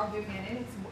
Carl Buchanan, it's